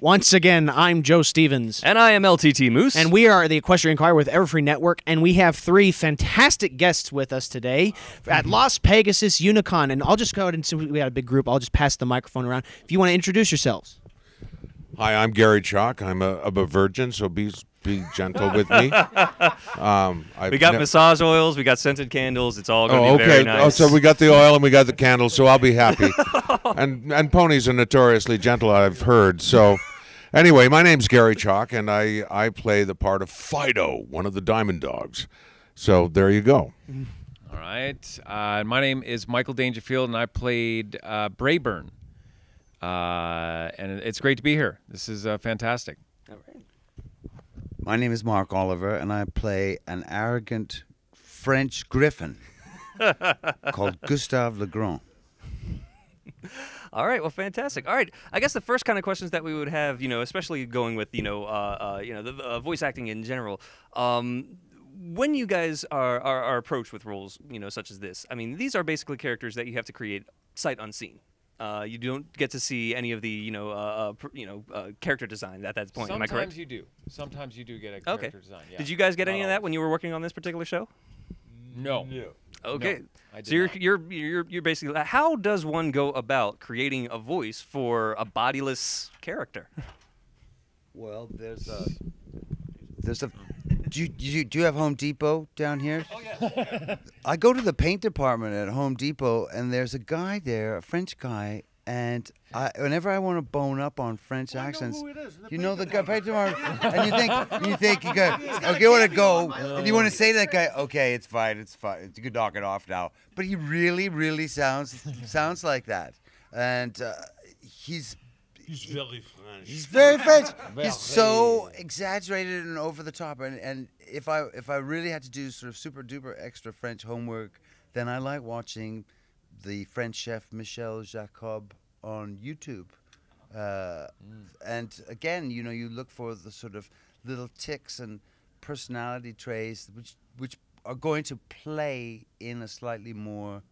Once again, I'm Joe Stevens. And I am LTT Moose. And we are the Equestria Inquirer with Everfree Network, and we have three fantastic guests with us today at Las Pegasus Unicon. And I'll just go ahead and since we got a big group, I'll just pass the microphone around. If you want to introduce yourselves. Hi, I'm Garry Chalk. I'm a, I'm a virgin, so be be gentle with me. Um, we got ne- massage oils, we got scented candles. It's all going to Oh, be okay. very nice. Oh, so we got the oil and we got the candles, so I'll be happy. and and ponies are notoriously gentle, I've heard. So, anyway, my name's Garry Chalk, and I I play the part of Fido, one of the Diamond Dogs. So there you go. All right. Uh, my name is Michael Daingerfield, and I played uh, Braeburn. Uh, and it's great to be here. This is uh, fantastic. My name is Mark Oliver, and I play an arrogant French griffin called Gustave Le Grand. All right, well, fantastic. All right, I guess the first kind of questions that we would have, you know, especially going with, you know, uh, uh, you know, the uh, voice acting in general. Um, when you guys are, are are approached with roles, you know, such as this, I mean, these are basically characters that you have to create sight unseen. Uh, you don't get to see any of the, you know, uh, uh, pr- you know, uh, character design at that point. Am I correct? Sometimes you do. Sometimes you do get a Okay. character design. Yeah. Did you guys get Not any of that when you were working on this particular show? No. Okay. I did so you're, you're you're you're basically how does one go about creating a voice for a bodiless character? Well, there's a there's a do you, do you do you have Home Depot down here? Oh yeah. I go to the paint department at Home Depot, and there's a guy there, a French guy, and I whenever I want to bone up on French accents, you know the guy paint department, and you think you think you go okay, want to go, and you want to say to that guy, okay, it's fine, it's fine, you can knock it off now, but he really, really sounds sounds like that, and uh, he's He's very French. He's very French. He's so exaggerated and over the top. And, and if I if I really had to do sort of super duper extra French homework, then I like watching the French chef Michel Jacob on YouTube. Uh, And again, you know, you look for the sort of little ticks and personality traits which which are going to play in a slightly more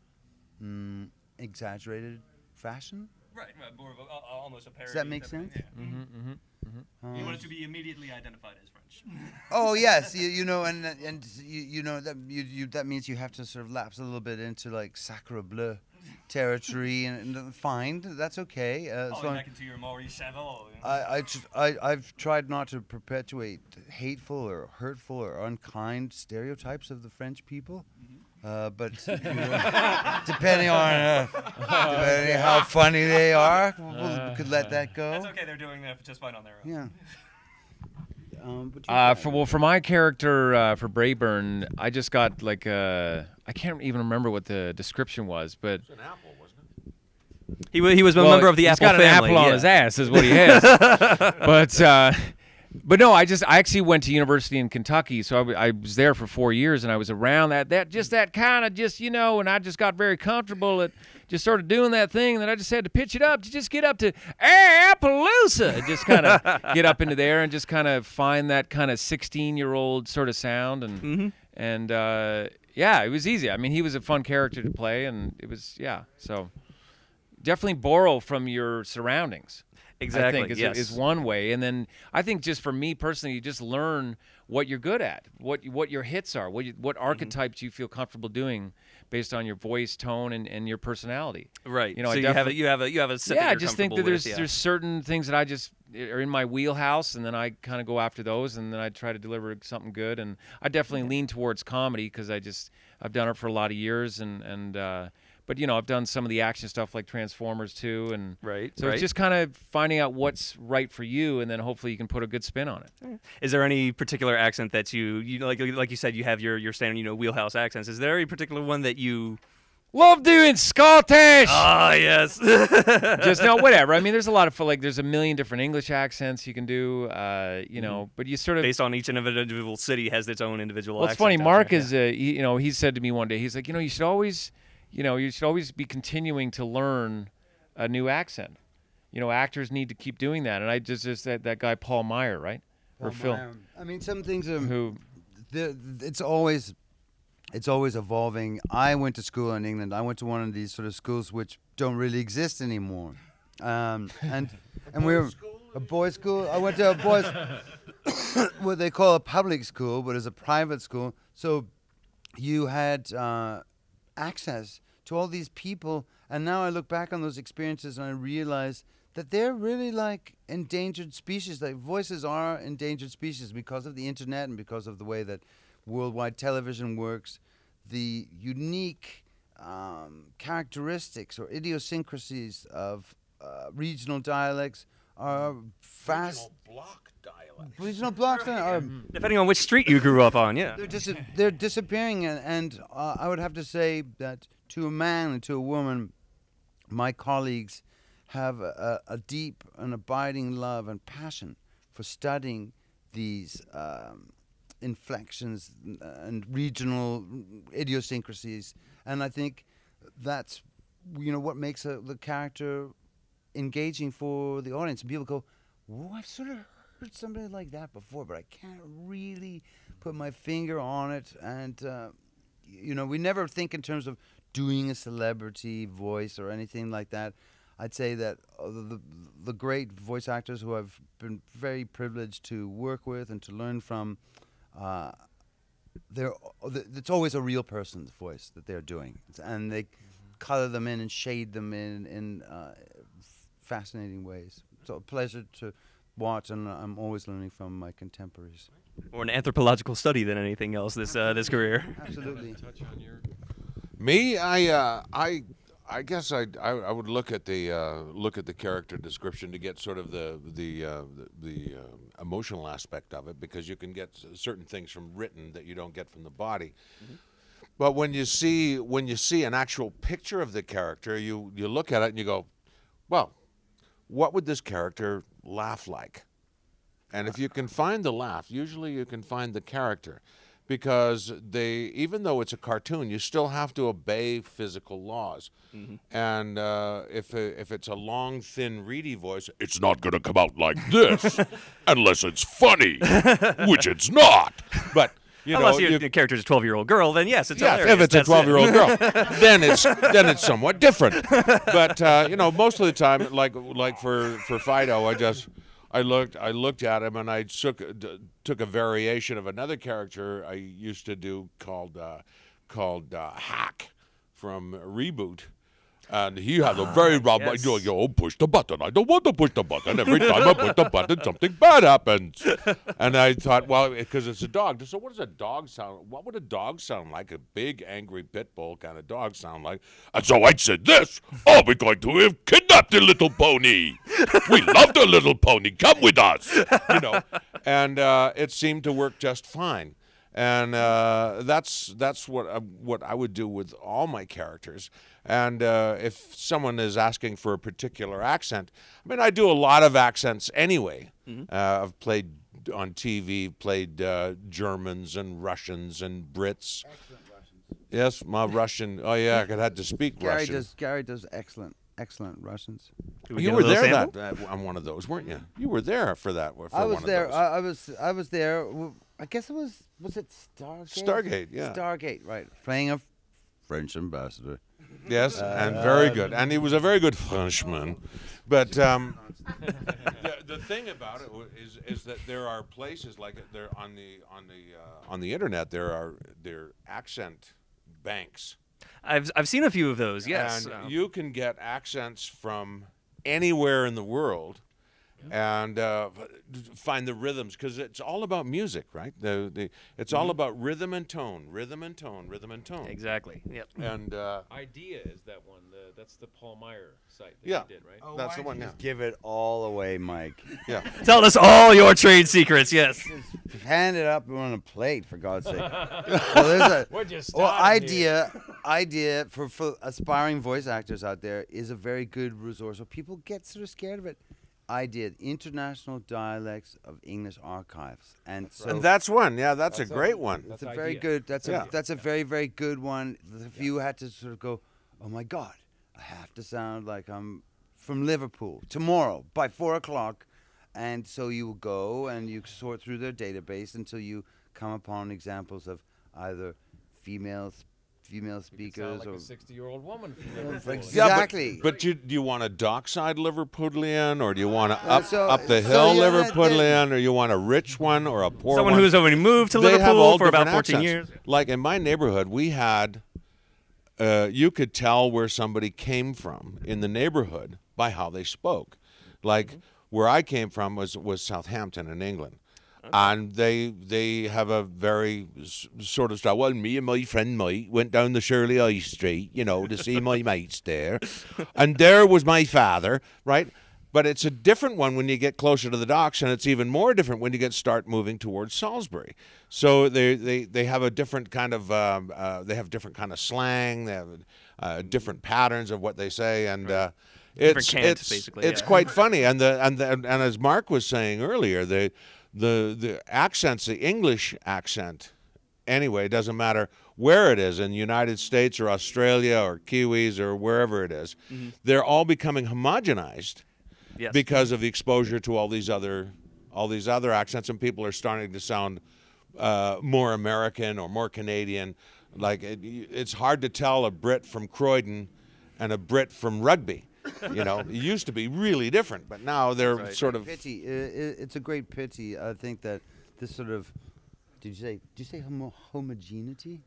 mm, exaggerated fashion. Right, more of a, uh, almost a parody. Does that make sense? Mm-hmm, mm-hmm, mm-hmm. Um, you want it to be immediately identified as French. Oh yes, you, you know, and and you, you know that you, you that means you have to sort of lapse a little bit into like sacre bleu territory, and, and fine, that's okay. Uh, as long- into your Maurice Chevalier. I, I, tr- I, I've tried not to perpetuate hateful or hurtful or unkind stereotypes of the French people. Uh, but you know, depending on uh, depending how funny they are, we'll, we could let that go. It's okay, they're doing that just fine on their own. Yeah. Um, Uh, for well, for my character uh, for Braeburn, I just got like uh, I can't even remember what the description was, but He, wa- he was a well, member of the he's Apple got family. an apple on yeah. his ass, is what he has. but uh, but no, I just I actually went to university in Kentucky, so I was there for four years, and I was around that that just that kind of just you know, and I just got very comfortable at just sort of doing that thing, and then I just had to pitch it up to just get up to Appaloosa, just kind of get up into there and just kind of find that kind of sixteen year old sort of sound, and Mm-hmm. and uh, yeah, it was easy. I mean, he was a fun character to play, and it was yeah, so definitely borrow from your surroundings. Exactly, I think is, yes. is one way, and then I think just for me personally, you just learn what you're good at, what what your hits are, what you, what Mm-hmm. archetypes you feel comfortable doing based on your voice, tone, and, and your personality. Right. You know, so I you have a you have a you have a set yeah, I just think that there's with, yeah. there's certain things that I just are in my wheelhouse, and then I kind of go after those, and then I try to deliver something good. And I definitely lean towards comedy because I just I've done it for a lot of years, and and uh, but you know I've done some of the action stuff like Transformers too, and Right, So right. it's just kind of finding out what's right for you, and then hopefully you can put a good spin on it. Is there any particular accent that you you know, like like you said you have your your standard you know wheelhouse accents? Is there any particular one that you? Love doing Scottish. Ah yes. just no, whatever. I mean, there's a lot of like, there's a million different English accents you can do, uh, you know. But you sort of Based on each individual city has its own individual. Well, it's funny. Mark you? is, uh, he, you know, he said to me one day, he's like, you know, you should always, you know, you should always be continuing to learn a new accent. You know, actors need to keep doing that. And I just, just that, that guy Paul Meier, right, or Phil, I mean, some things are. who, the, it's always it's always evolving. I went to school in England. I went to one of these sort of schools which don't really exist anymore. Um, and and we were a boys' school. I went to a boys, what they call a public school, but it's a private school. So you had uh, access to all these people, and now I look back on those experiences and I realize that they're really like endangered species. Like voices are endangered species because of the internet and because of the way that worldwide television works. The unique um, characteristics or idiosyncrasies of uh, regional dialects are fast. block dialect. Regional blocks are Depending on which street you grew up on, yeah. they're, dis- they're disappearing, and, and uh, I would have to say that to a man and to a woman, my colleagues have a, a, a deep and abiding love and passion for studying these um, inflections and regional idiosyncrasies, and I think that's you know what makes a, the character engaging for the audience. And people go, "Whoa, I've sort of heard somebody like that before, but I can't really put my finger on it." And uh, you know, we never think in terms of doing a celebrity voice or anything like that. I'd say that uh, the the great voice actors who I've been very privileged to work with and to learn from, uh, they're th- it's always a real person's voice that they're doing, and they color them in and shade them in in uh, fascinating ways. So a pleasure to watch, and I'm always learning from my contemporaries. More an anthropological study than anything else. This uh, this career. Absolutely. Me, I, uh, I, I guess I, I, I would look at the uh, look at the character description to get sort of the the uh, the, the uh, emotional aspect of it because you can get certain things from written that you don't get from the body. But when you see when you see an actual picture of the character, you you look at it and you go, well, what would this character laugh like? And if you can find the laugh, usually you can find the character because they even though it's a cartoon, you still have to obey physical laws. And uh, if uh, if it's a long, thin, reedy voice, it's not going to come out like this unless it's funny, which it's not. But you Unless know, your, you- your character's a 12 year old girl, then yes, it's Yes, hilarious. if it's a That's it. twelve-year-old girl, then it's then it's somewhat different. But uh, you know, most of the time, like like for for Fido, I just I looked I looked at him and I took d- took a variation of another character I used to do called uh, called uh, Hack from Reboot. And he had a very rob. yes. You know, you push the button. I don't want to push the button. Every time I push the button, something bad happens. And I thought, well, because it's a dog. So what does a dog sound? What would a dog sound like? A big, angry pit bull kind of dog sound like? And so I said this. Oh, we're going to have kidnapped the little pony. We love the little pony. Come with us. You know. And uh, it seemed to work just fine and uh, that's that's what I, what I would do with all my characters. And uh, if someone is asking for a particular accent, I mean, I do a lot of accents anyway. Uh, I've played on TV, played uh, Germans and Russians and Brits. Excellent Russians. Yes, my Russian. Oh yeah, I had to speak Garry Russian. does Garry does excellent excellent Russians. We you were there sample? that, that on one of those, weren't you? You were there for that. For I was one there. Of those. I, I was I was there. W- I guess it was was it Stargate? Stargate, yeah. Stargate, right? Playing a French ambassador. Yes, and very good. And he was a very good Frenchman. But um, the, the thing about it is is is that there are places like there on the on the uh, on the internet there are there accent banks. I've, I've seen a few of those, yes. And Uh, you can get accents from anywhere in the world and uh, find the rhythms because it's all about music, right? The, the, it's all about rhythm and tone, rhythm and tone, rhythm and tone. exactly. Yep. And uh, Idea is that one. The, that's the Paul Meier site that Yeah. you did, right? Oh, that's the one. Yeah, Give it all away, Mike. yeah. Tell us all your trade secrets, yes. Just hand it up on a plate, for God's sake. well, there's a, We're just well, starting here. idea, idea for, for aspiring voice actors out there is a very good resource. So people get sort of scared of it. Idea, International Dialects of English Archives, and so and that's one. Yeah, that's, That's a a- great one. That's That's a very idea. good. That's Yeah. a that's a very very good one. If you had to sort of go, oh my God, I have to sound like I'm from Liverpool tomorrow by four o'clock, and so you will go and you sort through their database until you come upon examples of either female female Sound speakers like or a 60 year old woman. Yeah, but- exactly. But, you, do you want a dockside Liverpudlian, or do you want a Uh, up so- up the so, hill yeah, Liverpudlian, or you want a rich one or a poor Someone one? Someone who's already moved to they Liverpool all for about 14 accents. years. Like in my neighborhood, we had, uh, you could tell where somebody came from in the neighborhood by how they spoke. Like Mm-hmm. where I came from was was Southampton in England. And they they have a very s- sort of style. Well, me and my friend Mike went down the Shirley High Street, you know, to see my mates there, and there was my father, right? But it's a different one when you get closer to the docks, and it's even more different when you get start moving towards Salisbury. So they they, they have a different kind of um, uh, they have different kind of slang. They have uh, different patterns of what they say, and uh, it's it's basically, it's yeah. quite funny. And the and the, and as Mark was saying earlier, the the the accents, the English accent, anyway, it doesn't matter where it is in the United States or Australia or Kiwis or wherever it is, they're all becoming homogenized Yes. because of the exposure to all these other all these other accents, and people are starting to sound uh, more American or more Canadian. Like it, it's hard to tell a Brit from Croydon and a Brit from Rugby. You know, it used to be really different, but now they're sort of. pity. I- I- it's a great pity. I think that this sort of. Did you say? Did you say homo- homogeneity?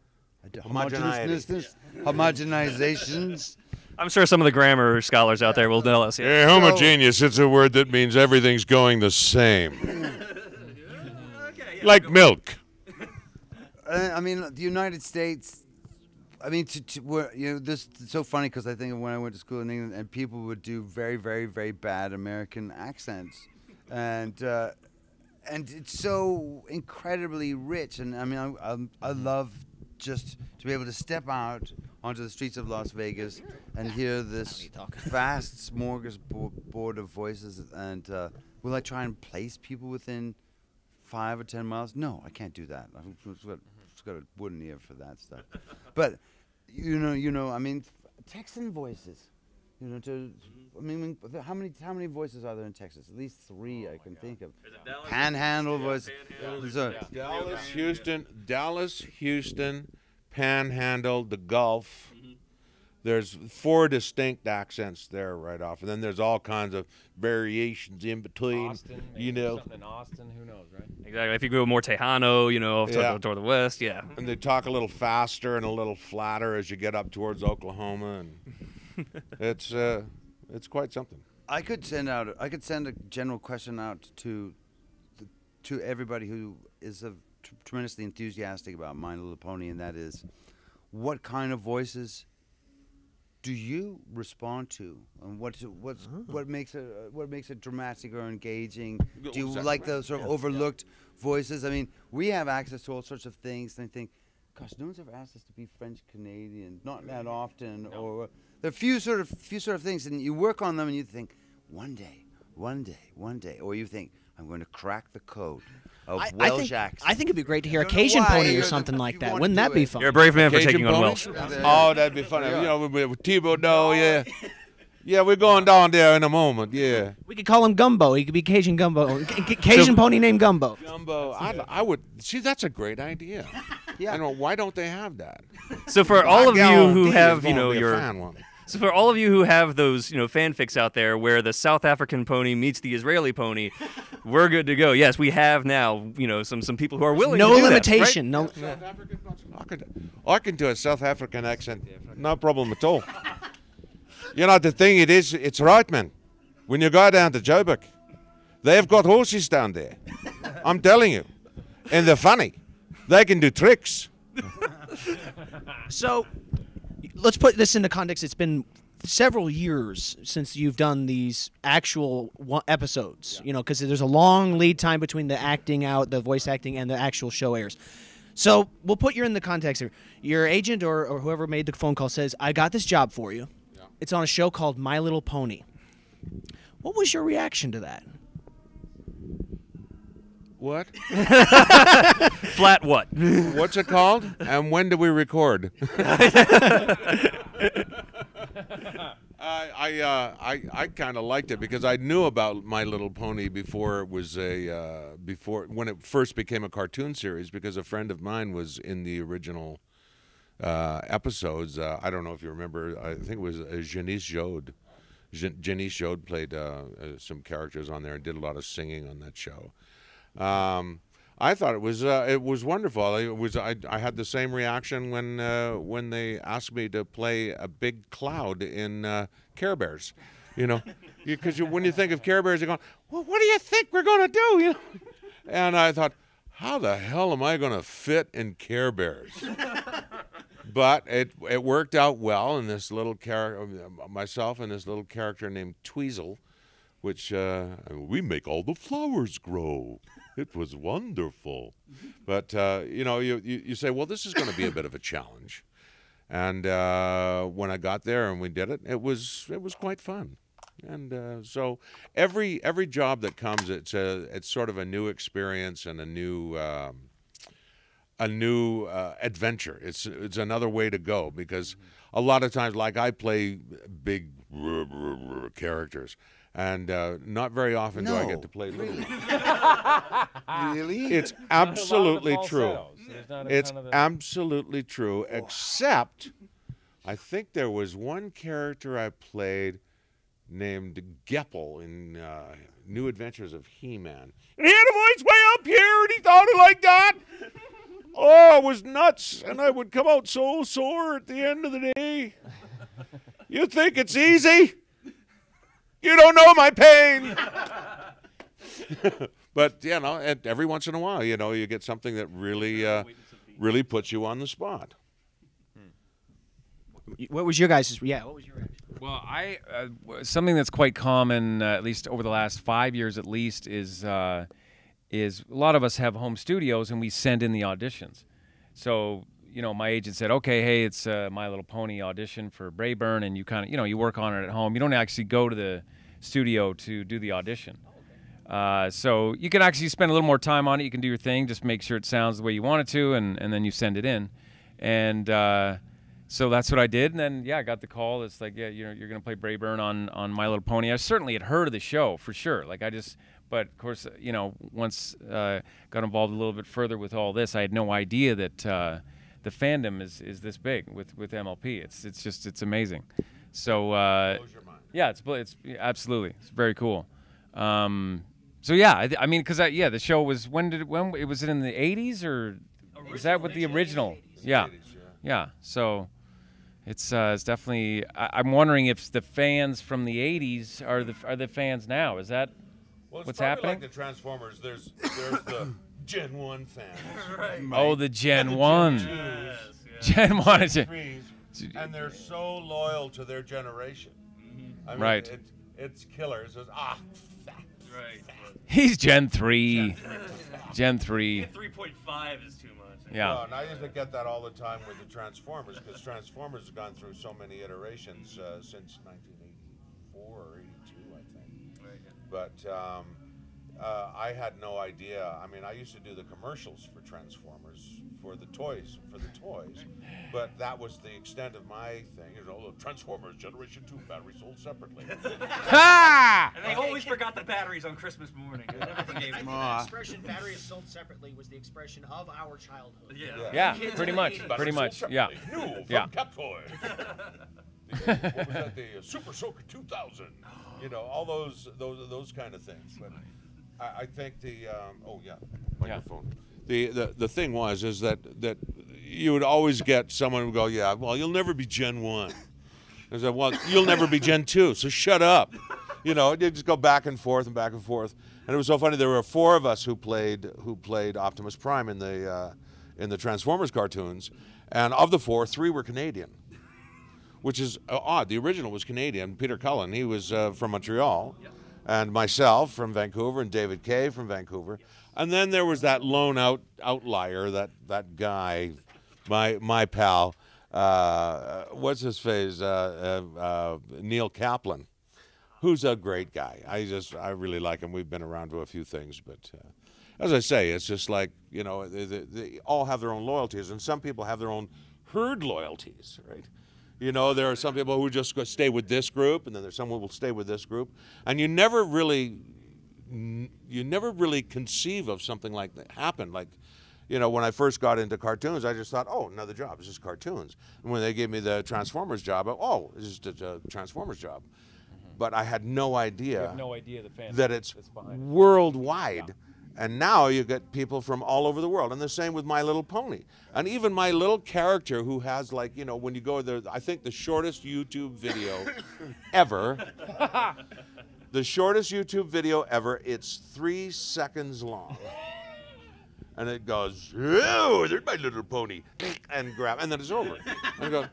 D- Homogeneity. homogeneousness- Homogenizations. I'm sure some of the grammar scholars out there will tell us. Yeah. Yeah, homogeneous. It's a word that means everything's going the same. like milk. I mean, the United States. I mean, to, to where you know this. It's so funny because I think of when I went to school in England, and people would do very, very, very bad American accents, and uh, and it's so incredibly rich. And I mean, I, I, I love just to be able to step out onto the streets of Las Vegas and hear this vast smorgasbord of voices. And uh, will I try and place people within five or ten miles? No, I can't do that. I've just got, a wooden ear for that stuff. but you know, you know, I mean, Texan voices. You know, to mm-hmm. I mean, how many how many voices are there in Texas? At least three oh I can think of. Panhandle voice. So- Dallas, Houston, Dallas, Houston, Panhandle, the Gulf. There's four distinct accents there right off, and then there's all kinds of variations in between. Austin, you know, something in Austin, who knows, right? Exactly. If you go more Tejano, you know, toward, Yeah. the, toward the west, yeah. and they talk a little faster and a little flatter as you get up towards Oklahoma, and it's uh, it's quite something. I could send out. I could send a general question out to, the, to everybody who is a, tremendously enthusiastic about My Little Pony, and that is, what kind of voices do you respond to, and what's what's what makes it uh, what makes it dramatic or engaging? Do you What's that? like those sort of overlooked voices? I mean, we have access to all sorts of things, and I think. Gosh, no one's ever asked us to be French Canadian, not that often. Or there are few sort of few sort of things, and you work on them, and you think, one day, one day, one day, or you think, I'm going to crack the code of I, I think accent. I think it'd be great to hear a Cajun pony or something like that. Wouldn't that be fun? You're a brave man for Cajun taking on ponies? Welsh. Oh, that'd be funny. You know, with, with Thibodeau, yeah. Yeah, we're going down there in a moment. Yeah. We could call him Gumbo. He could be Cajun Gumbo. C- C- Cajun pony named Gumbo. Gumbo. I, I would see. That's a great idea. Yeah. I know. Why don't they have that? So for all of you who have, you know, your fan one. So for all of you who have those, you know, fanfics out there where the South African pony meets the Israeli pony, we're good to go. Yes, we have now, you know, some some people who are willing No to do that, limitation. No. South African. I could, I can do a South African accent. No problem at all. You know the thing it is, it's right, man. When you go down to Joburg, they've got horses down there. I'm telling you, and they're funny. They can do tricks. So, let's put this into context. It's been several years since you've done these actual episodes. You know, because there's a long lead time between the acting out, the voice acting, and the actual show airs. So we'll put you in the context here. Your agent or, or whoever made the phone call says, "I got this job for you. It's on a show called My Little Pony." What was your reaction to that? What? Flat what? What's it called? And when do we record? I I uh, I, I kind of liked it because I knew about My Little Pony before it was a uh, before when it first became a cartoon series because a friend of mine was in the original uh, episodes. Uh, I don't know if you remember. I think it was uh, Janice Jode. Jan- Janice Jode played uh, uh, some characters on there and did a lot of singing on that show. Um, I thought it was uh, it was wonderful. It was I, I had the same reaction when uh, when they asked me to play a big cloud in uh, Care Bears. You know, because when you think of Care Bears, you're going, well, what do you think we're going to do? You know, and I thought, how the hell am I going to fit in Care Bears? but it it worked out well, and this little character, myself and this little character named Tweezle, which uh, we make all the flowers grow. It was wonderful, but uh, you know, you, you you say, well, this is going to be a bit of a challenge, and uh, when I got there and we did it, it was it was quite fun. And uh, so every every job that comes, it's a it's sort of a new experience and a new um, a new uh, adventure. It's it's another way to go because a lot of times, like I play big characters, and uh, not very often do I get to play little. ones. Really? It's absolutely true. falsettos. There's not a It's ton of the- absolutely true, except I think there was one character I played named Geppel in uh, New Adventures of He-Man. And he had a voice way up here, and he thought it like that. Oh, it was nuts, and I would come out so sore at the end of the day. You think it's easy? You don't know my pain. but you know, and every once in a while, you know, you get something that really, uh, really puts you on the spot. What was your guys'? Yeah, what was your reaction? Well, I uh, something that's quite common, uh, at least over the last five years, at least, is uh, is a lot of us have home studios and we send in the auditions. So you know, my agent said, okay, hey, it's uh, My Little Pony audition for Braeburn, and you kind of you know you work on it at home. You don't actually go to the studio to do the audition. Uh, so you can actually spend a little more time on it. You can do your thing, just make sure it sounds the way you want it to, and, and then you send it in. And uh, so that's what I did. And then yeah, I got the call. It's like yeah, you're you're gonna play Braeburn on on My Little Pony. I certainly had heard of the show for sure. Like I just, but of course, you know, once uh, got involved a little bit further with all this, I had no idea that uh, the fandom is is this big with with MLP. It's it's just it's amazing. So uh, yeah, it's it's absolutely it's very cool. Um, so yeah, I, I mean, because yeah, the show was when did when it was it in the '80s or was that with the original? Yeah, yeah. So it's uh, it's definitely. I, I'm wondering if the fans from the '80s are the are the fans now. Is that Well, What's happening? Like the Transformers, there's there's the Gen One fans, oh the Gen the One, Gen Gen One is it? and they're so loyal to their generation. I mean, Right. It, it's killers. It's, ah, He's Gen Three, Gen Three. Three point five is too much. Yeah. Well, and I used to get that all the time with the Transformers because Transformers has gone through so many iterations uh, since 1984 or 82, I think. But um, uh, I had no idea. I mean, I used to do the commercials for Transformers for the toys, for the toys. But that was the extent of my thing. You know, the Transformers Generation 2 batteries sold separately. Ha! And they always forgot the batteries on Christmas morning. They never forgave I them. think the expression "battery is sold separately" was the expression of our childhood. Yeah. Yeah, Kids pretty in the much, 80s. pretty much. Yeah. New from Yeah. Captoy. The, uh, what was that? The uh, Super Soaker 2000. You know, all those those those kind of things. But I, I think the um, oh yeah, microphone. The, the the thing was is that that you would always get someone who would go, yeah, well, you'll never be Gen One. I said, well, you'll never be Gen Two, so shut up. You know, you just go back and forth and back and forth. And it was so funny. There were four of us who played who played Optimus Prime in the uh, in the Transformers cartoons, and of the four, three were Canadian which is uh, odd. The original was Canadian. Peter Cullen, he was uh, from Montreal, and myself from Vancouver, and David Kaye from Vancouver. And then there was that lone out outlier, that that guy, my my pal, uh, what's his face, uh, uh, uh, Neil Kaplan, who's a great guy. I just I really like him. We've been around to a few things, but. Uh, as I say, it's just like you know, they, they, they all have their own loyalties, and some people have their own herd loyalties, right? You know, there are some people who just go stay with this group, and then there's someone who will stay with this group, and you never really, you never really conceive of something like that happen. Like, you know, when I first got into cartoons, I just thought, oh, another job. It's just cartoons. And when they gave me the Transformers job, I, oh, it's just a, a Transformers job. Mm-hmm. But I had no idea no idea that it's that's behind it. worldwide. And now you get people from all over the world. And the same with My Little Pony. And even my little character who has like, you know, when you go there, I think the shortest YouTube video ever. the shortest YouTube video ever, it's three seconds long. And it goes, oh, there's my little pony, and grab, and then it's over. And I go,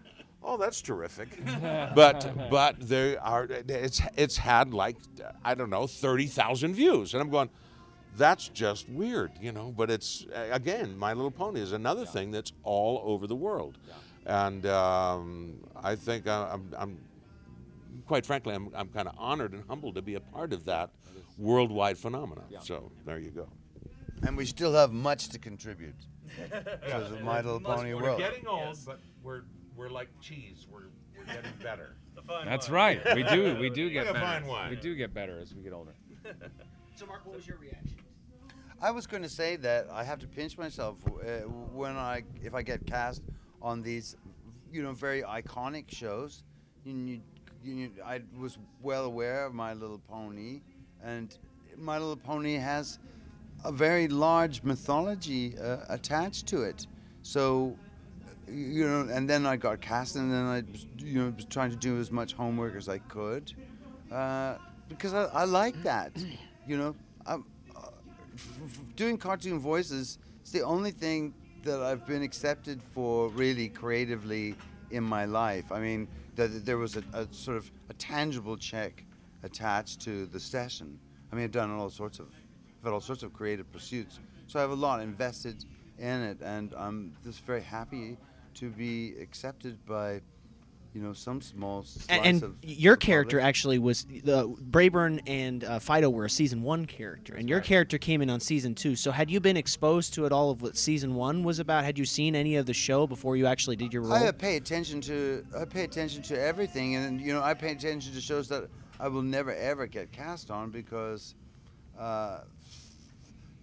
oh, that's terrific. But but they are, it's it's had like I don't know, thirty thousand views, and I'm going, that's just weird, you know. But it's again, My Little Pony is another thing that's all over the world, and um, I think I- I'm, I'm quite frankly, I'm, I'm kind of honored and humbled to be a part of that worldwide phenomenon. So there you go. And we still have much to contribute to the My Little Pony we're world. We're getting old, but we're we're like cheese. We're we're getting better. That's right. We do. We do get Like a better. fine wine. We do get better as we get older. So, Mark, what was your reaction? I was going to say that I have to pinch myself uh, when I, if I get cast on these, you know, very iconic shows. You, you, you, I was well aware of My Little Pony, and My Little Pony has a very large mythology uh, attached to it. So, you know, and then I got cast, and then I, was, you know, was trying to do as much homework as I could, uh, because I, I like that. You know, I'm, f- doing cartoon voices is the only thing that I've been accepted for really creatively in my life. I mean, that there was a, a sort of a tangible check attached to the session. I mean, I've done all sorts of, I've had all sorts of creative pursuits, so I have a lot invested in it, and I'm just very happy to be accepted by, you know, some small slice And, and of your character public. actually was the Braeburn and uh, Fido were a season one character, and your character came in on season two. So, had you been exposed to it all of what season one was about? Had you seen any of the show before you actually did your role? I pay attention to I pay attention to everything, and you know I pay attention to shows that I will never ever get cast on because, uh,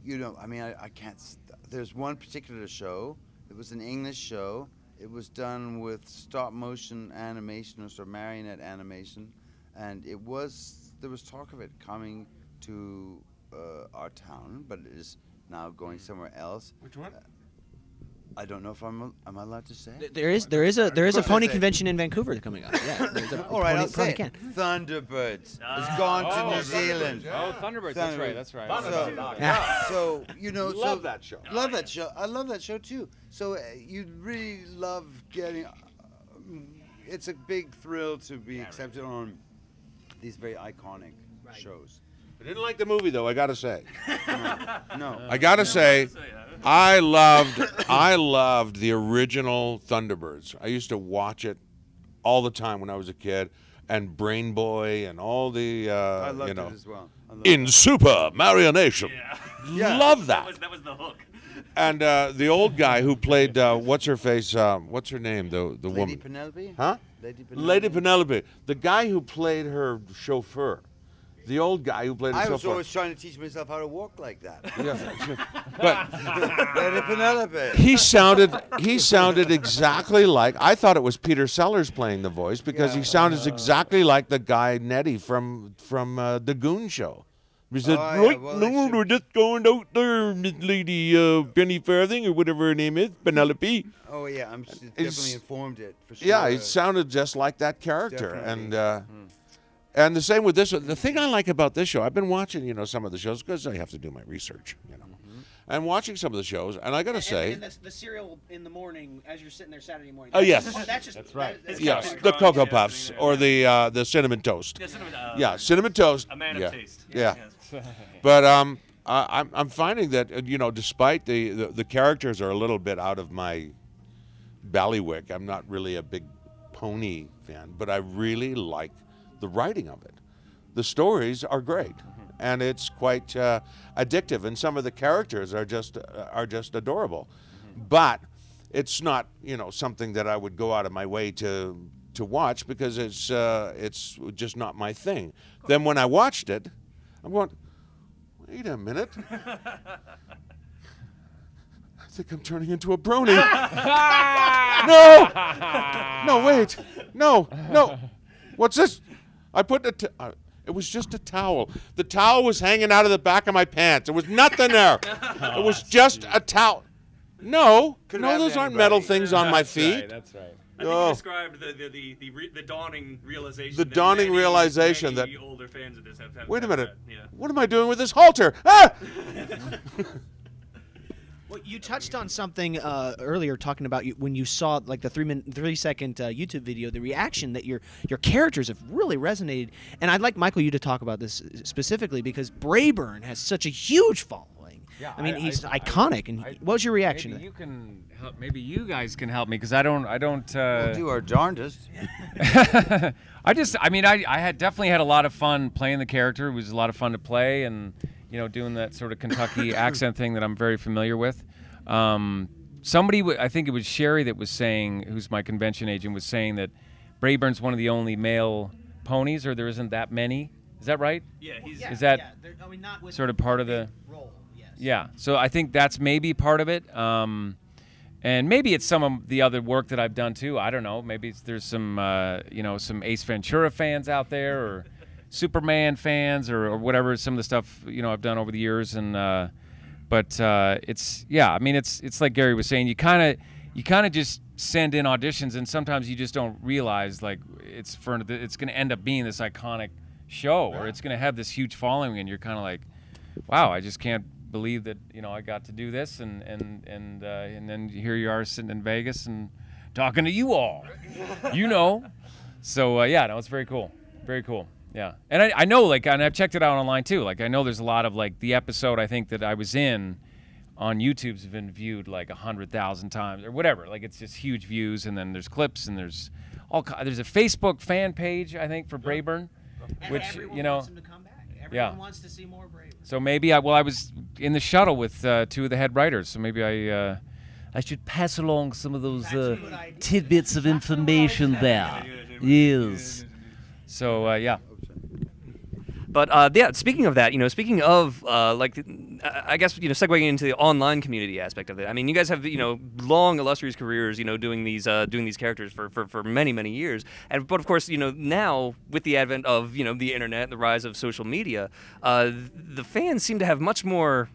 you know, I mean I, I can't. St- there's one particular show. It was an English show. It was done with stop motion animation or sort of marionette animation, and it was there was talk of it coming to uh, our town, but it is now going somewhere else. Which one? I don't know if I'm am I allowed to say. Th- There is there is a there is a pony convention in Vancouver coming up. Yeah, there's a All right, pony, I'll say pony it. can. Thunderbirds has gone to Oh, New Zealand. Oh, Thunderbirds. That's right. That's right. So, Yeah. so you know, Love so, that show. Love that show. I love that show too. So uh, you really love getting. Uh, it's a big thrill to be accepted on these very iconic shows. I didn't like the movie though. I gotta say. No, I gotta say, I loved I loved the original Thunderbirds. I used to watch it all the time when I was a kid, and Brain Boy and all the uh, I loved you know it as well. I loved in Super Marionation. Yeah. Love that. that was the hook. And uh, the old guy who played uh, what's her face? Um, what's her name? The the woman Lady woman. Penelope. Huh? Lady Penelope. Lady Penelope. The guy who played her chauffeur. The old guy who played I was always trying to teach myself how to walk like that. Yeah. but Penelope. he sounded he sounded exactly like I thought it was Peter Sellers playing the voice because he sounded exactly like the guy Neddie from from uh, the Goon Show. He said, Oh, yeah, "Right well, now we're just going out there, Miss Lady uh, Penny Farthing or whatever her name is, Penelope." Oh yeah, I'm s- It's- definitely informed it for sure. Yeah, it sounded just like that character, Definitely. and uh, and the same with this. one. The thing I like about this show, I've been watching, you know, some of the shows because I have to do my research, you know, and watching some of the shows, and I gotta say, the, the cereal in the morning as you're sitting there Saturday morning. Oh, yes. that's just That's right. that- yes, the Crunch, Cocoa yeah, Puffs something or the uh, the cinnamon toast. Yeah, cinnamon, uh, Yeah, cinnamon toast. A man yeah. of taste. Yeah. Yes. But um, I, I'm I'm finding that uh, you know, despite the, the the characters are a little bit out of my ballywick. I'm not really a big pony fan, but I really like the writing of it. The stories are great, and it's quite uh, addictive. And some of the characters are just uh, are just adorable, but it's not you know something that I would go out of my way to to watch because it's uh, it's just not my thing. Then when I watched it, I'm going, wait a minute. I think I'm turning into a brony. no! No, wait. No, no. What's this? I put the. T- uh, it was just a towel. The towel was hanging out of the back of my pants. There was nothing there. it was just a towel. No, no, those aren't metal anybody. things on my feet. That's right. I think Oh. you described the the, the, the, re- the dawning realization. The that dawning many, realization many that- older fans of this have. have Wait a minute. had. Yeah. What am I doing with this halter? Ah! Well, you touched on something uh, earlier, talking about you, when you saw like the three minute, three second uh, YouTube video, the reaction that your your characters have really resonated. And I'd like Michael you to talk about this specifically because Braeburn has such a huge following. Yeah, I mean I- he's I- I- iconic. and I- what was your reaction? Maybe to you can help. Maybe you guys can help me because I don't. I don't. Uh, We'll do our darndest. I just, I mean, I, I had definitely had a lot of fun playing the character. It was a lot of fun to play, and you know, doing that sort of Kentucky accent thing that I'm very familiar with. Um, somebody, w- I think it was Sherry that was saying, who's my convention agent, was saying that Braeburn's one of the only male ponies, or there isn't that many. Is that right? Yeah, he's Is that sort of part of the? role? Yes. Yeah. So I think that's maybe part of it. Um, and maybe it's some of the other work that I've done too. I don't know. Maybe it's, there's some, uh, you know, some Ace Ventura fans out there, or Superman fans, or, or whatever. Some of the stuff you know I've done over the years, and uh, but uh, it's yeah. I mean, it's it's like Garry was saying. You kind of you kind of just send in auditions, and sometimes you just don't realize like it's for it's going to end up being this iconic show, or it's going to have this huge following, and you're kind of like, wow, I just can't believe that you know I got to do this, and and and uh, and then here you are sitting in Vegas and talking to you all, you know. So uh, yeah, no, it's very cool, very cool. Yeah, and I, I know like and I've checked it out online too. Like I know there's a lot of like the episode I think that I was in on YouTube's been viewed like a hundred thousand times or whatever. Like it's just huge views, and then there's clips and there's all there's a Facebook fan page I think for Braeburn, which you know. to come back. Everyone Yeah. wants to see more Braeburn. So maybe I well I was in the shuttle with uh, two of the head writers, so maybe I uh, I should pass along some of those uh, tidbits of information there. Yes. So uh, yeah, But uh, yeah, speaking of that, you know, speaking of uh, like, I guess you know, segueing into the online community aspect of it. I mean, you guys have you know long illustrious careers, you know, doing these uh, doing these characters for, for, for many many years. And but of course, you know, now with the advent of you know the internet, the rise of social media, uh, the fans seem to have much more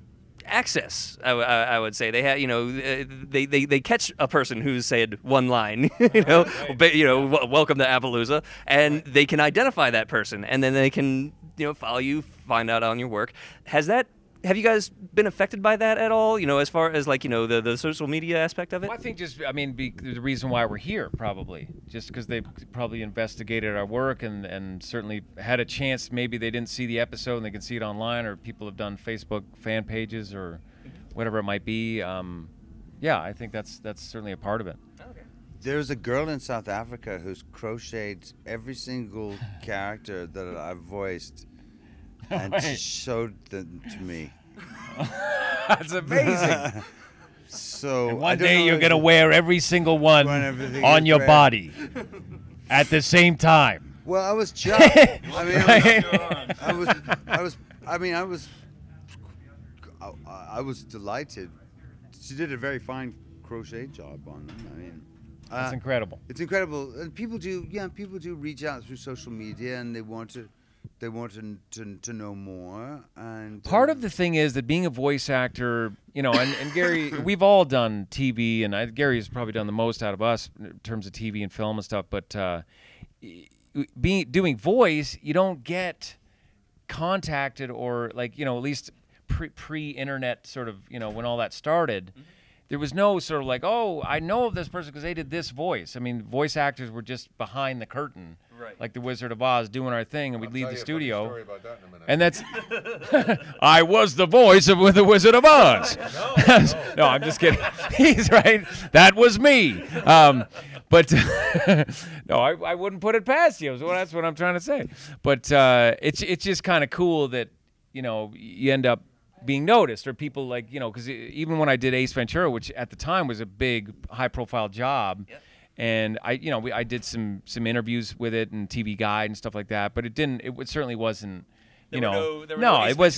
access. I, w- I- I would say they have, you know, uh, they, they, they catch a person who's said one line, you know, ba- you know, w- welcome to Appaloosa, and they can identify that person, and then they can, you know, follow you, find out on your work. Has that? Have you guys been affected by that at all? You know, as far as like you know the, the social media aspect of it. well, I think just I mean be, the reason why we're here probably just because they probably investigated our work and and certainly had a chance. Maybe they didn't see the episode and they can see it online, or people have done Facebook fan pages or whatever it might be. Um, yeah, I think that's that's certainly a part of it. There's a girl in South Africa who's crocheted every single character that I've voiced and Right. showed them to me. That's amazing. So And one day you're gonna wear every single one on your body at the same time. Well, I was just. I mean, I was, I was, I was, I mean, I was, I, I was delighted. She did a very fine crochet job on them. I mean, That's uh, incredible. it's incredible. And people do, yeah, people do reach out through social media and they want to, they want to to, to know more. And Part um, of the thing is that being a voice actor, you know, and, and Garry, we've all done TV, and I, Garry's probably done the most out of us in terms of TV and film and stuff. But uh, being doing voice, you don't get contacted or like you know at least pre pre internet sort of you know when all that started. There was no sort of like, oh, I know of this person because they did this voice. I mean, voice actors were just behind the curtain, Right. like the Wizard of Oz, doing our thing, and we'd leave the studio. about that in a minute. And that's I was the voice of the Wizard of Oz. No, no, I'm just kidding. He's right. That was me. Um, but no, I, I wouldn't put it past you. So that's what I'm trying to say. But uh, it's it's just kind of cool that you know you end up being noticed or people like you know because even when I did Ace Ventura, which at the time was a big high profile job. And I, you know, we, I did some some interviews with it and TV Guide and stuff like that, but it didn't. It certainly wasn't There you were know, no- there no Ace it was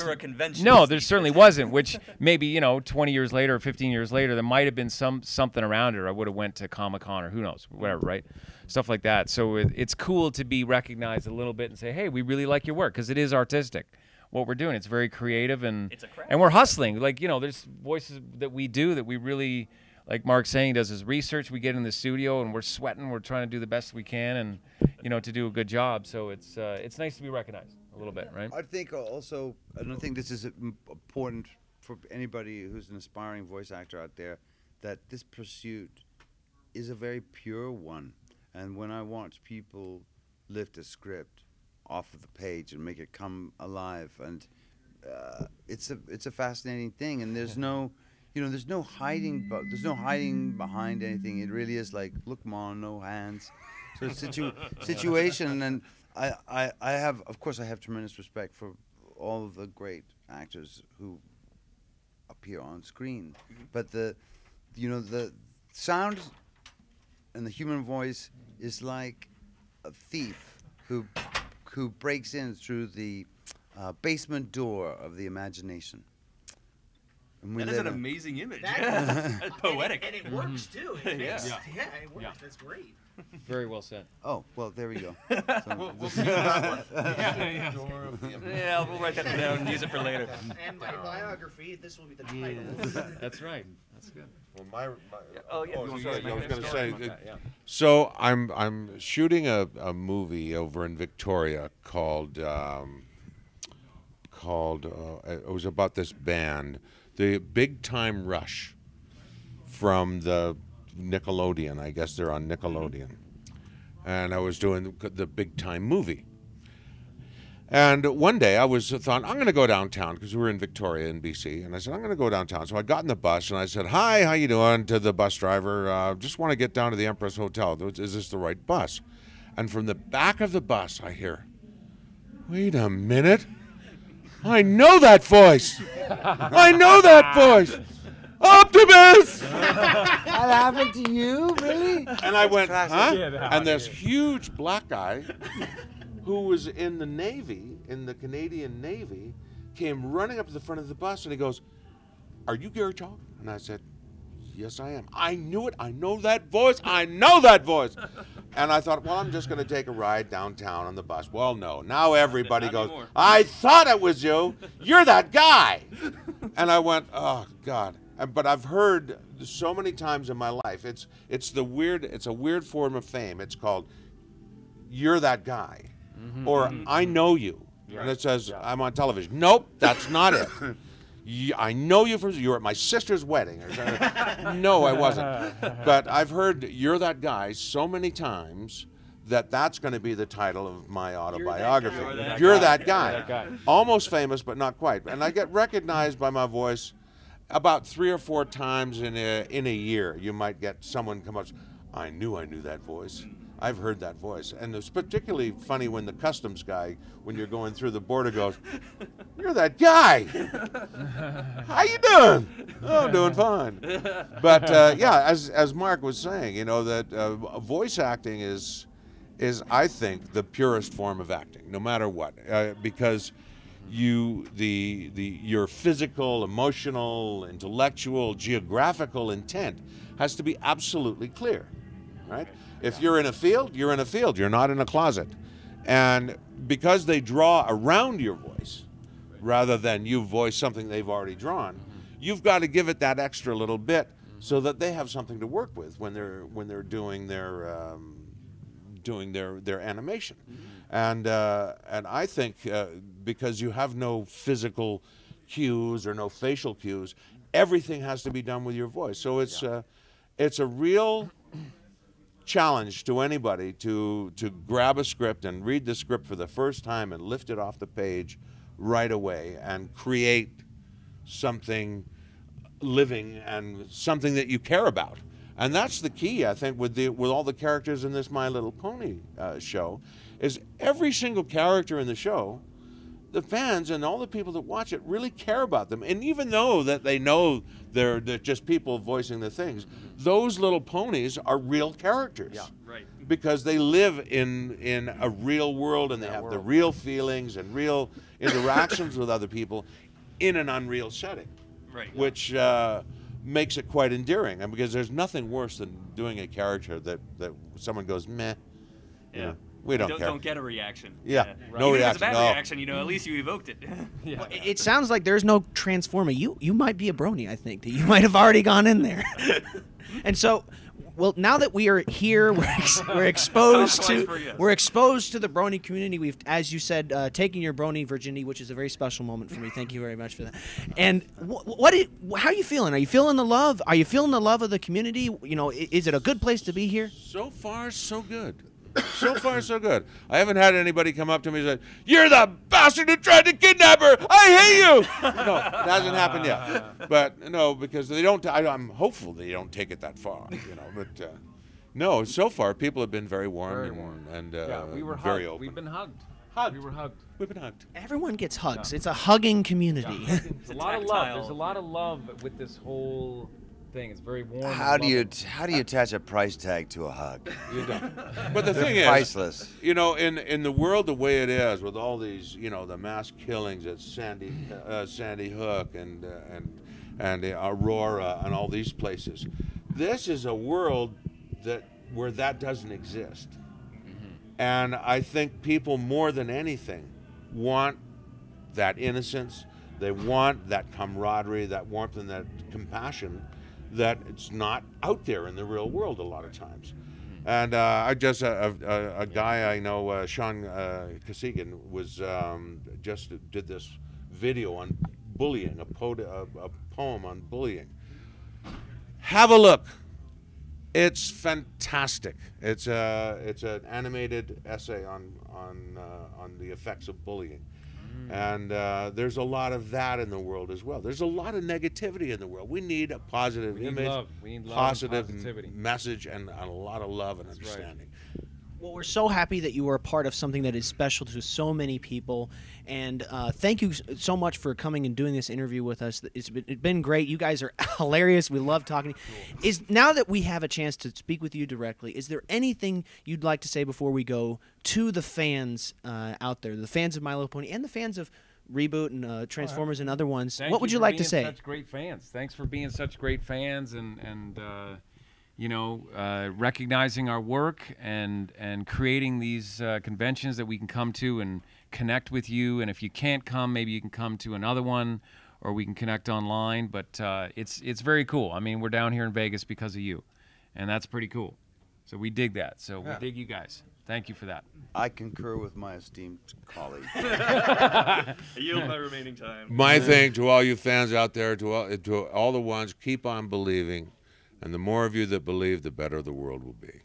no, there certainly wasn't. Which maybe you know, 20 years later, or 15 years later, there might have been some something around it. Or I would have went to Comic Con or who knows, whatever, right? Stuff like that. So it, it's cool to be recognized a little bit and say, hey, we really like your work because it is artistic. What we're doing, it's very creative and It's a and we're hustling. Like you know, there's voices that we do that we really. Like Mark's saying, he does his research. We get in the studio and we're sweating. We're trying to do the best we can, and you know, to do a good job. So it's uh, it's nice to be recognized a little bit, right? I think also, and I think this is important for anybody who's an aspiring voice actor out there, that this pursuit is a very pure one. And when I watch people lift a script off of the page and make it come alive, and uh, it's a it's a fascinating thing. And there's no, you know, there's no hiding, but there's no hiding behind anything. It really is like, look, mom, no hands. So situ- situation, and I, I, I have, of course, I have tremendous respect for all of the great actors who appear on screen, but the, you know, the sound and the human voice is like a thief who, who breaks in through the uh, basement door of the imagination. And we That is an in- amazing image. That- That's poetic. And it works too. It Yeah. makes- yeah, Yeah. it works. Yeah. That's great. Very well said. Oh well, there we go. So this- yeah, we'll write that down and use it for later. And my biography, this will be the title. That's right. That's good. Well, my, Oh, yeah. you want sorry, to I was going to story? say. Okay, yeah. So I'm I'm shooting a, a movie over in Victoria called um, called uh, it was about this band, the Big Time Rush, from the Nickelodeon. I guess they're on Nickelodeon, and I was doing the, the Big Time movie. And one day I was thought I'm going to go downtown because we were in Victoria in BC, and I said I'm going to go downtown. So I got in the bus and I said, "Hi, how you doing?" to the bus driver. Uh, just want to get down to the Empress Hotel. Is this the right bus? And from the back of the bus, I hear, "Wait a minute! I know that voice! I know that voice! Optimus!" that happened to you, really? And I went, Classic. huh? Yeah, that and this huge black guy who was in the Navy, in the Canadian Navy, came running up to the front of the bus and he goes, Are you Garry Chalk? And I said, Yes, I am. I knew it. I know that voice. I know that voice. And I thought, well, I'm just going to take a ride downtown on the bus. Well, no. Now everybody goes, anymore. I thought it was you. You're that guy. and I went, oh God. But I've heard so many times in my life. It's it's the weird. It's a weird form of fame. It's called, you're that guy, or I know you. And it says I'm on television. Nope, that's not it. I know you from you were at my sister's wedding. no, I wasn't. But I've heard you're that guy so many times that that's going to be the title of my autobiography. You're that You're guy. that guy. You're that guy. Almost famous, but not quite. And I get recognized by my voice about three or four times in a in a year. You might get someone come up. I knew I knew that voice. I've heard that voice, and it's particularly funny when the customs guy, when you're going through the border, goes, "You're that guy. How you doing? Oh, I'm doing fine." But uh, yeah, as as Mark was saying, you know that uh, voice acting is is I think the purest form of acting, no matter what, uh, because you the the your physical, emotional, intellectual, geographical intent has to be absolutely clear, right? If you're in a field, you're in a field. You're not in a closet, and because they draw around your voice, rather than you voice something they've already drawn, you've got to give it that extra little bit so that they have something to work with when they're when they're doing their um, doing their their animation, and uh, and I think uh, because you have no physical cues or no facial cues, everything has to be done with your voice. So it's uh, it's a real challenge to anybody to to grab a script and read the script for the first time and lift it off the page right away and create something living and something that you care about. And that's the key, I think, with the with all the characters in this My Little Pony uh, show, is every single character in the show, the fans and all the people that watch it really care about them. And even though that they know they're, they're just people voicing the things, those little ponies are real characters. Right. because they live in in a real world and they have the real feelings and real interactions with other people in an unreal setting, Right. which uh, makes it quite endearing. And because there's nothing worse than doing a character that that someone goes meh. you Yeah. know, we don't, don't, care. don't get a reaction. Yeah, Even no if it's a reaction, bad no. reaction, you know, at least you evoked it. Well, it- It sounds like there's no transformer. You you might be a brony. I think that you might have already gone in there. and so, well, now that we are here, we're, ex- we're exposed to we're exposed to the brony community. We've, as you said, uh, taken your brony virginity, which is a very special moment for me. Thank you very much for that. And wh- what i- how are you feeling? Are you feeling the love? Are you feeling the love of the community? You know, is it a good place to be here? So far, so good. So far, so good. I haven't had anybody come up to me and say, "You're the bastard who tried to kidnap her. I hate you." No, it hasn't happened yet. But no, because they don't. I, I'm hopeful they don't take it that far. You know, but uh, no. So far, people have been very warm Very and, warm. and uh, yeah, we were very hugged. open. We've been hugged. Hugged. We were hugged. We've been hugged. Everyone gets hugs. It's a hugging community. There's a lot of love. There's a lot of love with this whole thing. It's very warm. How do you how do you attach a price tag to a hug? You don't. But the thing is, Priceless. you know, in in the world the way it is, with all these, you know, the mass killings at Sandy uh, Sandy Hook and uh, and and uh, Aurora and all these places, this is a world that where that doesn't exist. And I think people more than anything want that innocence. They want that camaraderie, that warmth, and that compassion that it's not out there in the real world a lot of times. And uh, I just a, a, a guy I know, uh, Sean uh, Koyczan, was um, just did this video on bullying, a, po- a, a poem on bullying. Have a look. It's fantastic. It's a it's an animated essay on on uh, on the effects of bullying, and uh, there's a lot of that in the world as well. There's a lot of negativity in the world. We need a positive We need image, love. We need love and positive positivity. message, and, and a lot of love and right. understanding. Well, we're so happy that you were a part of something that is special to so many people, and uh, thank you so much for coming and doing this interview with us. It's been, it's been great. You guys are hilarious. We love talking. you. Is now that we have a chance to speak with you directly, is there anything you'd like to say before we go to the fans uh, out there, the fans of My Little Pony, and the fans of Reboot and uh, Transformers and other ones? Thank what would you for like to say? Such great fans. Thanks for being such great fans and and uh, you know uh, recognizing our work and and creating these uh, conventions that we can come to and connect with you. And if you can't come, maybe you can come to another one, or we can connect online. But uh, it's it's very cool. I mean, we're down here in Vegas because of you, and that's pretty cool. So we dig that. So we dig you guys. Thank you for that. I concur with my esteemed colleague. I yield my remaining time. My thing to all you fans out there, to all, to all the ones, keep on believing, and the more of you that believe, the better the world will be.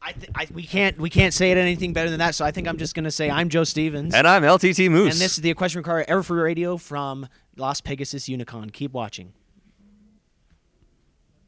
I, th- I we can't we can't say it anything better than that. So I think I'm just gonna say I'm Joe Stevens. and I'm LTT Moose. And this is the Equestria Inquirer Ever Free Radio from Las Pegasus Unicon. Keep watching.